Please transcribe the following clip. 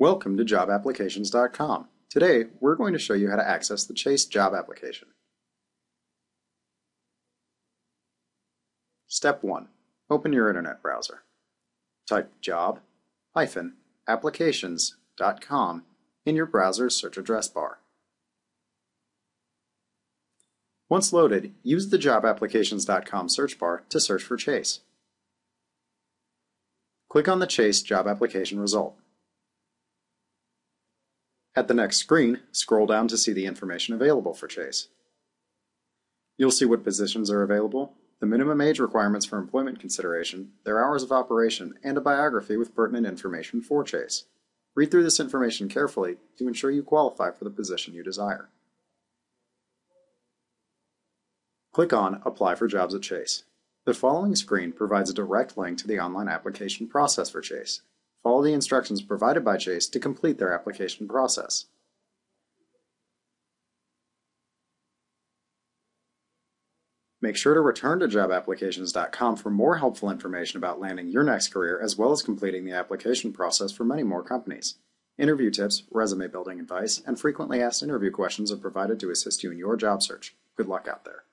Welcome to jobapplications.com. Today, we're going to show you how to access the Chase job application. Step 1. Open your internet browser. Type job-applications.com in your browser's search address bar. Once loaded, use the jobapplications.com search bar to search for Chase. Click on the Chase job application result. At the next screen, scroll down to see the information available for Chase. You'll see what positions are available, the minimum age requirements for employment consideration, their hours of operation, and a biography with pertinent information for Chase. Read through this information carefully to ensure you qualify for the position you desire. Click on Apply for Jobs at Chase. The following screen provides a direct link to the online application process for Chase. Follow the instructions provided by Chase to complete their application process. Make sure to return to jobapplications.com for more helpful information about landing your next career as well as completing the application process for many more companies. Interview tips, resume building advice, and frequently asked interview questions are provided to assist you in your job search. Good luck out there.